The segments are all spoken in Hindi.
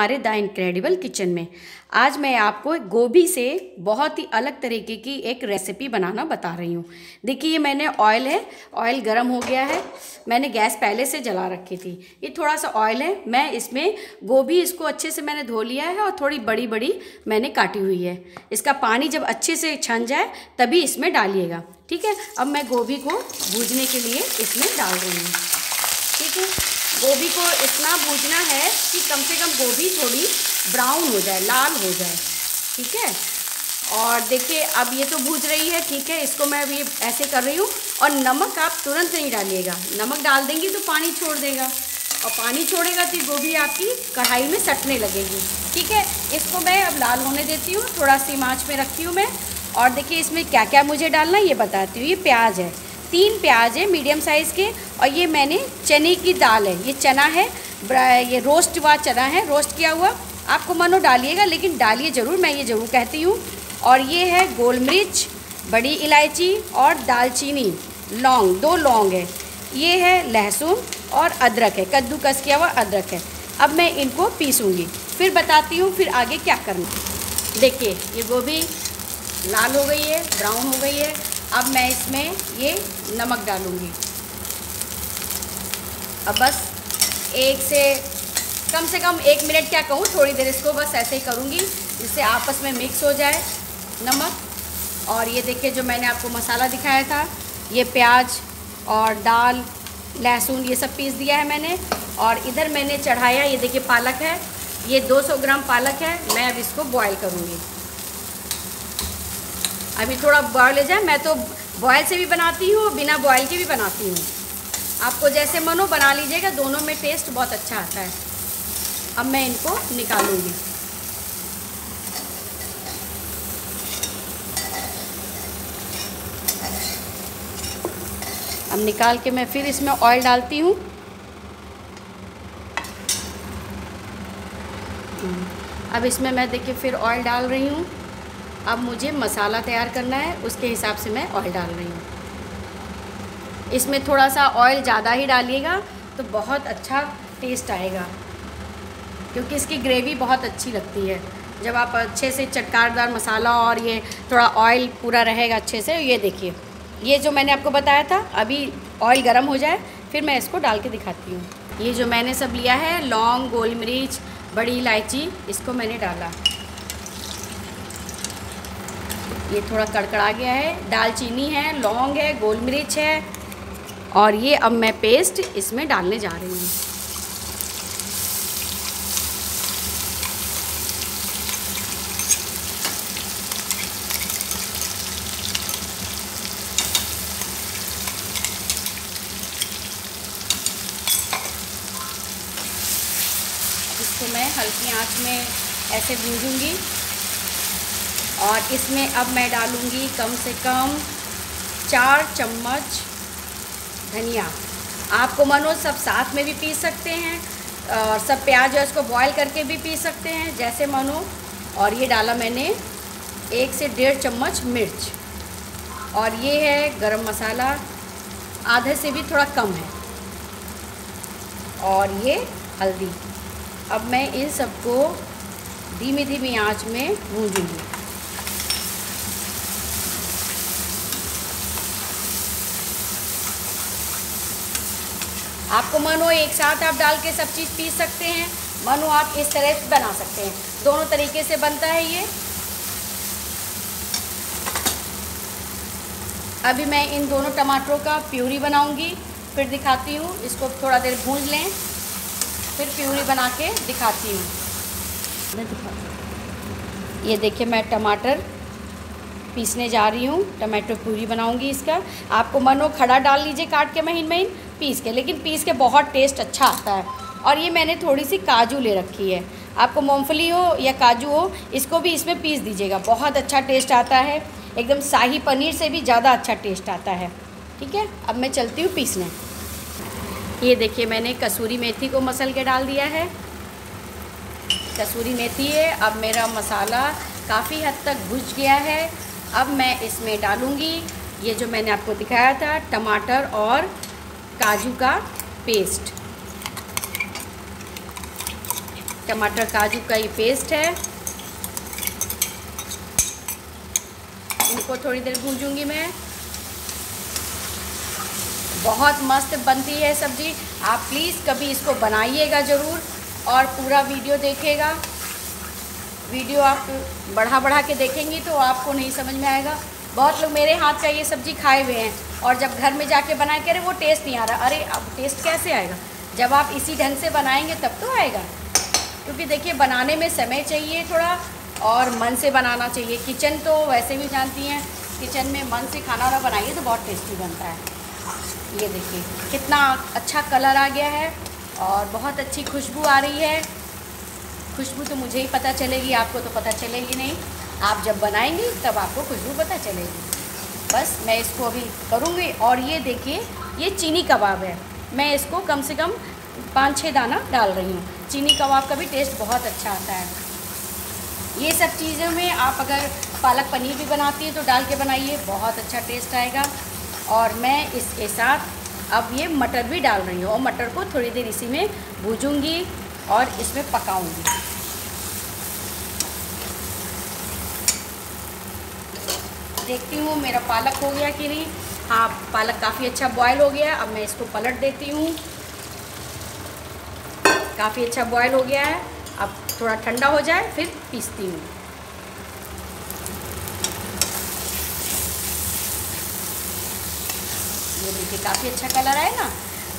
हमारे द इनक्रेडिबल किचन में। आज मैं आपको गोभी से बहुत ही अलग तरीके की एक रेसिपी बनाना बता रही हूँ। देखिए, ये मैंने ऑयल है, ऑयल गर्म हो गया है। मैंने गैस पहले से जला रखी थी। ये थोड़ा सा ऑयल है। मैं इसमें गोभी इसको अच्छे से मैंने धो लिया है और थोड़ी बड़ी बड़ी मैंने काटी हुई है। इसका पानी जब अच्छे से छन जाए, तभी इसमें डालिएगा। ठीक है? अब मैं गोभी को भूजने के लिए इसमें डाल रही हूँ। ठीक है? गोभी को इतना भूजना है कि कम से कम गोभी थोड़ी ब्राउन हो जाए, लाल हो जाए, ठीक है? और देखिए, अब ये तो भूज रही है, ठीक है? इसको मैं अभी ऐसे कर रही हूँ और नमक आप तुरंत नहीं डालिएगा। नमक डाल देंगी तो पानी छोड़ देगा। और पानी छोड़ेगा तो गोभी आपकी कढ़ाई में सटने लगेगी, ठीक है? इसको मैं अब लाल होने देती हूँ, थोड़ा सी माँच में रखती हूँ मैं। और देखिए, इसमें क्या क्या मुझे डालना है, ये बताती हूँ। ये प्याज है। तीन प्याज है मीडियम साइज़ के, और ये मैंने चने की दाल है। ये चना है ये रोस्ट हुआ चना है रोस्ट किया हुआ। आपको मनो डालिएगा, लेकिन डालिए ज़रूर, मैं ये ज़रूर कहती हूँ। और ये है गोल मिर्च बड़ी इलायची और दालचीनी, लौंग, दो लौंग है। ये है लहसुन और अदरक है, कद्दूकस किया हुआ अदरक है। अब मैं इनको पीसूँगी। फिर बताती हूँ, फिर आगे क्या करना देखिए, ये गोभी लाल हो गई है, ब्राउन हो गई है। अब मैं इसमें ये नमक डालूँगी। अब बस एक से कम से कम एक मिनट क्या कहूँ, थोड़ी देर इसको बस ऐसे ही करूँगी, जिससे आपस में मिक्स हो जाए नमक। और ये देखिए, जो मैंने आपको मसाला दिखाया था, ये प्याज और दाल, लहसुन, ये सब पीस दिया है मैंने। और इधर मैंने चढ़ाया, ये देखिए पालक है, ये 200 ग्राम पालक है, मैं अब इसको बॉईल करूँगी। अभी थोड़ा बॉयल हो जाए, मैं तो बॉयल से भी बनाती हूँ बिना बॉयल के भी बनाती हूँ। आपको जैसे मन हो बना लीजिएगा, दोनों में टेस्ट बहुत अच्छा आता है। अब मैं इनको निकालूँगी। अब निकाल के मैं फिर इसमें ऑयल डालती हूँ। अब इसमें मैं देखिए फिर ऑयल डाल रही हूँ। अब मुझे मसाला तैयार करना है, उसके हिसाब से मैं ऑयल डाल रही हूँ। इसमें थोड़ा सा ऑयल ज़्यादा ही डालिएगा तो बहुत अच्छा टेस्ट आएगा, क्योंकि इसकी ग्रेवी बहुत अच्छी लगती है। जब आप अच्छे से चटकारदार मसाला और ये थोड़ा ऑयल पूरा रहेगा अच्छे से, ये देखिए, ये जो मैंने आपको बताया था, अभी ऑयल गर्म हो जाए, फिर मैं इसको डाल के दिखाती हूँ। ये जो मैंने सब लिया है, लौंग गोल मिर्च बड़ी इलायची, इसको मैंने डाला। ये थोड़ा कड़कड़ा गया है। दालचीनी है, लौंग है गोल मिर्च है और ये अब मैं पेस्ट इसमें डालने जा रही हूँ। इसको मैं हल्की आँच में ऐसे भूजूँगी और इसमें अब मैं डालूँगी कम से कम चार चम्मच धनिया। आपको मनो सब साथ में भी पी सकते हैं और सब प्याज है उसको बॉईल करके भी पी सकते हैं, जैसे मनो। और ये डाला मैंने एक से डेढ़ चम्मच मिर्च। और ये है गरम मसाला, आधे से भी थोड़ा कम है। और ये हल्दी। अब मैं इन सबको धीमी धीमी आँच में भूंजूँगी आपको मन हो एक साथ आप डाल के सब चीज़ पीस सकते हैं। मन हो आप इस तरह से बना सकते हैं। दोनों तरीके से बनता है ये। अभी मैं इन दोनों टमाटरों का प्यूरी बनाऊँगी, फिर दिखाती हूँ। इसको थोड़ा देर भून लें, फिर प्यूरी बना के दिखाती हूँ। ये देखिए मैं टमाटर पीसने जा रही हूँ टमाटो प्यूरी बनाऊँगी इसका। आपको मन हो खड़ा डाल लीजिए काट के महीन महीन, पीस के। लेकिन पीस के बहुत टेस्ट अच्छा आता है। और ये मैंने थोड़ी सी काजू ले रखी है। आपको मूँगफली हो या काजू हो, इसको भी इसमें पीस दीजिएगा। बहुत अच्छा टेस्ट आता है। एकदम शाही पनीर से भी ज़्यादा अच्छा टेस्ट आता है। ठीक है? अब मैं चलती हूँ पीसने। ये देखिए, मैंने कसूरी मेथी को मसल के डाल दिया है। कसूरी मेथी है। अब मेरा मसाला काफ़ी हद तक भुज गया है। अब मैं इसमें डालूँगी ये जो मैंने आपको दिखाया था, टमाटर और काजू का पेस्ट। टमाटर काजू का ये पेस्ट है। इनको थोड़ी देर भूंजूँगी मैं। बहुत मस्त बनती है सब्ज़ी। आप प्लीज़ कभी इसको बनाइएगा ज़रूर और पूरा वीडियो देखेगा वीडियो आप बढ़ा बढ़ा के देखेंगी तो आपको नहीं समझ में आएगा। बहुत लोग मेरे हाथ का ये सब्ज़ी खाए हुए हैं और जब घर में जाके बनाए करें वो टेस्ट नहीं आ रहा। अरे, अब टेस्ट कैसे आएगा? जब आप इसी ढंग से बनाएँगे, तब तो आएगा। क्योंकि देखिए, बनाने में समय चाहिए थोड़ा और मन से बनाना चाहिए। किचन तो वैसे भी जानती हैं, किचन में मन से खाना वाना बनाइए तो बहुत टेस्टी बनता है। ये देखिए, कितना अच्छा कलर आ गया है और बहुत अच्छी खुशबू आ रही है। खुशबू तो मुझे ही पता चलेगी, आपको तो पता चलेगी नहीं। आप जब बनाएँगे, तब आपको खुशबू पता चलेगी। बस मैं इसको अभी करूँगी और ये देखिए, ये चीनी कबाब है। मैं इसको कम से कम पाँच छः दाना डाल रही हूँ। चीनी कबाब का भी टेस्ट बहुत अच्छा आता है। ये सब चीज़ों में आप अगर पालक पनीर भी बनाती हैं तो डाल के बनाइए, बहुत अच्छा टेस्ट आएगा। और मैं इसके साथ अब ये मटर भी डाल रही हूँ और मटर को थोड़ी देर इसी में भूजूँगी और इसमें पकाऊँगी। देखती हूँ, मेरा पालक हो गया कि नहीं। हाँ पालक काफ़ी अच्छा बॉयल हो गया अब मैं इसको पलट देती हूँ। काफ़ी अच्छा बॉयल हो गया है। अब थोड़ा ठंडा हो जाए, फिर पीसती हूँ। ये देखिए, काफ़ी अच्छा कलर आए ना।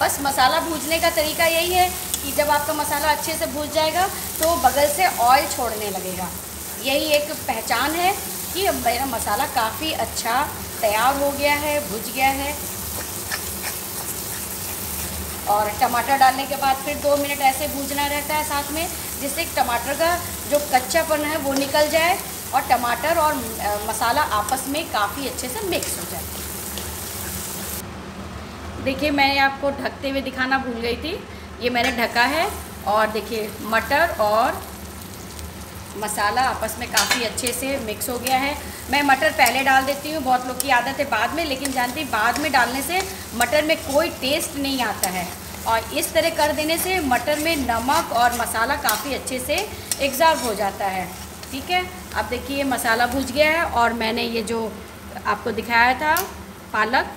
बस मसाला भूजने का तरीका यही है कि जब आपका मसाला अच्छे से भूज जाएगा तो बगल से ऑयल छोड़ने लगेगा। यही एक पहचान है। कि अब मेरा मसाला काफ़ी अच्छा तैयार हो गया है, भुज गया है। और टमाटर डालने के बाद फिर दो मिनट ऐसे भूजना रहता है साथ में, जिससे टमाटर का जो कच्चापन है वो निकल जाए और टमाटर और मसाला आपस में काफ़ी अच्छे से मिक्स हो जाए। देखिए मैं आपको ढकते हुए दिखाना भूल गई थी। ये मैंने ढका है और देखिए, मटर और मसाला आपस में काफ़ी अच्छे से मिक्स हो गया है। मैं मटर पहले डाल देती हूँ, बहुत लोग की आदत है बाद में, लेकिन जानती बाद में डालने से मटर में कोई टेस्ट नहीं आता है। और इस तरह कर देने से मटर में नमक और मसाला काफ़ी अच्छे से एग्ज़ॉर्व हो जाता है। ठीक है? अब देखिए मसाला भुज गया है और मैंने ये जो आपको दिखाया था, पालक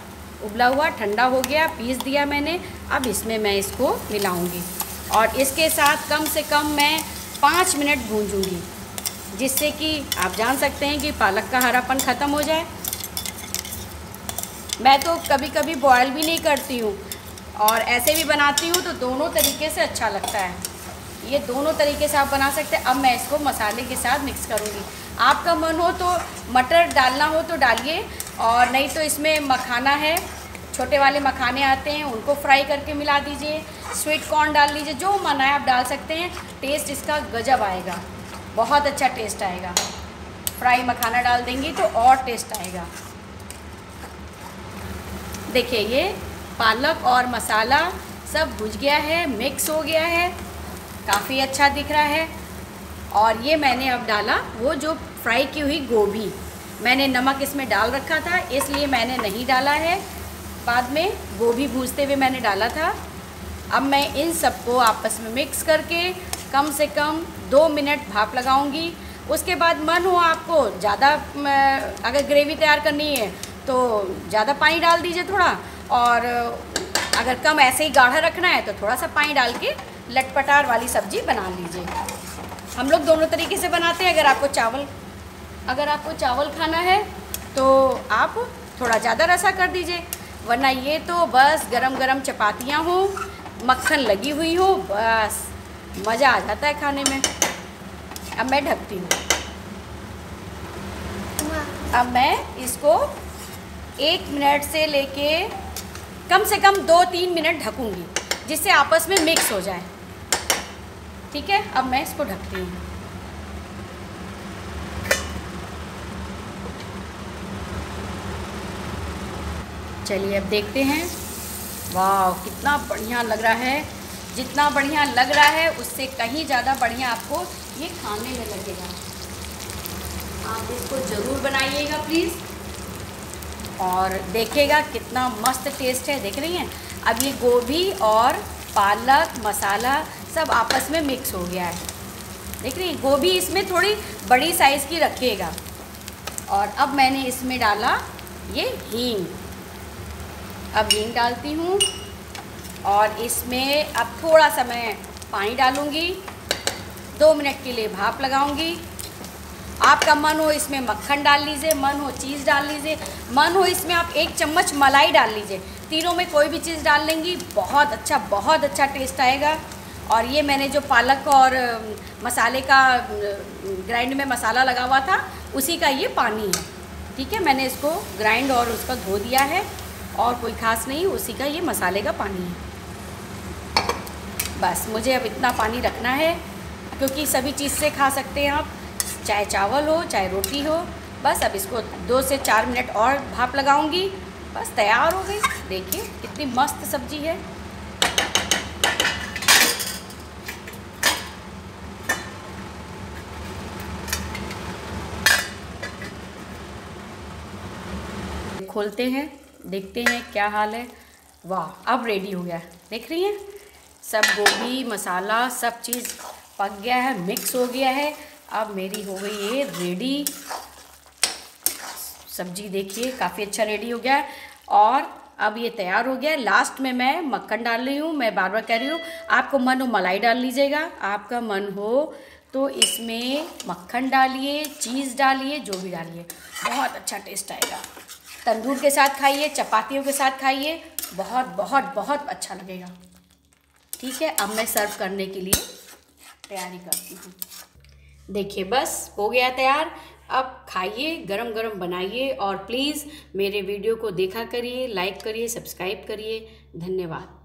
उबला हुआ, ठंडा हो गया, पीस दिया मैंने। अब इसमें मैं इसको मिलाऊँगी। और इसके साथ कम से कम मैं पाँच मिनट भूंजूँगी जिससे कि आप जान सकते हैं कि पालक का हरापन ख़त्म हो जाए। मैं तो कभी कभी बॉयल भी नहीं करती हूँ, और ऐसे भी बनाती हूँ तो दोनों तरीके से अच्छा लगता है। ये दोनों तरीके से आप बना सकते हैं। अब मैं इसको मसाले के साथ मिक्स करूँगी। आपका मन हो तो मटर डालना हो तो डालिए, और नहीं तो इसमें मखाना है छोटे वाले मखाने आते हैं, उनको फ्राई करके मिला दीजिए। स्वीट कॉर्न डाल लीजिए, जो मन है आप डाल सकते हैं। टेस्ट इसका गजब आएगा। बहुत अच्छा टेस्ट आएगा। फ्राई मखाना डाल देंगी तो और टेस्ट आएगा। देखिए, ये पालक और मसाला सब भुज गया है मिक्स हो गया है। काफ़ी अच्छा दिख रहा है। और ये मैंने अब डाला वो जो फ्राई की हुई गोभी। मैंने नमक इसमें डाल रखा था, इसलिए मैंने नहीं डाला है। बाद में गोभी भूजते हुए मैंने डाला था। अब मैं इन सबको आपस में मिक्स करके कम से कम दो मिनट भाप लगाऊँगी। उसके बाद मन हो आपको ज़्यादा अगर ग्रेवी तैयार करनी है तो ज़्यादा पानी डाल दीजिए थोड़ा। और अगर कम ऐसे ही गाढ़ा रखना है तो थोड़ा सा पानी डाल के लटपटार वाली सब्ज़ी बना लीजिए। हम लोग दोनों तरीके से बनाते हैं। अगर आपको चावल, अगर आपको चावल खाना है तो आप थोड़ा ज़्यादा रसा कर दीजिए। वरना ये तो बस गरम गरम चपातियाँ हों, मक्खन लगी हुई हो, बस। मज़ा आ जाता है खाने में। अब मैं ढकती हूँ। अब मैं इसको एक मिनट से लेके कम से कम दो तीन मिनट ढकूँगी, जिससे आपस में मिक्स हो जाए। ठीक है? अब मैं इसको ढकती हूँ। चलिए अब देखते हैं। वाह कितना बढ़िया लग रहा है। जितना बढ़िया लग रहा है, उससे कहीं ज़्यादा बढ़िया आपको ये खाने में लगेगा। आप इसको ज़रूर बनाइएगा प्लीज़ और देखिएगा कितना मस्त टेस्ट है, देख रही हैं? अब ये गोभी और पालक, मसाला सब आपस में मिक्स हो गया है। देख रही गोभी इसमें थोड़ी बड़ी साइज़ की रखिएगा। और अब मैंने इसमें डाला ये हींग। अब हींग डालती हूँ और इसमें अब थोड़ा सा मैं पानी डालूँगी। दो मिनट के लिए भाप लगाऊँगी। आपका मन हो इसमें मक्खन डाल लीजिए, मन हो चीज़ डाल लीजिए, मन हो इसमें आप एक चम्मच मलाई डाल लीजिए। तीनों में कोई भी चीज़ डाल लेंगी, बहुत अच्छा बहुत अच्छा टेस्ट आएगा। और ये मैंने जो पालक और मसाले का ग्राइंड में मसाला लगा हुआ था, उसी का ये पानी है। ठीक है, मैंने इसको ग्राइंड और उसका धो दिया है। और कोई ख़ास नहीं, उसी का ये मसाले का पानी है। बस, मुझे अब इतना पानी रखना है, क्योंकि सभी चीज़ से खा सकते हैं आप, चाहे चावल हो, चाहे रोटी हो। बस, अब इसको दो से चार मिनट और भाप लगाऊँगी। बस, तैयार हो गई देखिए, कितनी मस्त सब्ज़ी है। खोलते हैं। देखते हैं क्या हाल है। वाह, अब रेडी हो गया। देख रही हैं? सब गोभी, मसाला, सब चीज़ पक गया है मिक्स हो गया है। अब मेरी हो गई ये रेडी सब्ज़ी देखिए, काफ़ी अच्छा रेडी हो गया है। और अब ये तैयार हो गया लास्ट में मैं मक्खन डाल रही हूँ, मैं बार बार कह रही हूँ, आपको मन हो मलाई डाल लीजिएगा। आपका मन हो तो इसमें मक्खन डालिए, चीज़ डालिए, जो भी डालिए। बहुत अच्छा टेस्ट आएगा। तंदूर के साथ खाइए, चपातियों के साथ खाइए। बहुत बहुत बहुत अच्छा लगेगा। ठीक है, अब मैं सर्व करने के लिए तैयारी करती हूँ। देखिए, बस हो गया तैयार। अब खाइए गरम गरम बनाइए और प्लीज़ मेरे वीडियो को देखा करिए लाइक करिए सब्सक्राइब करिए। धन्यवाद।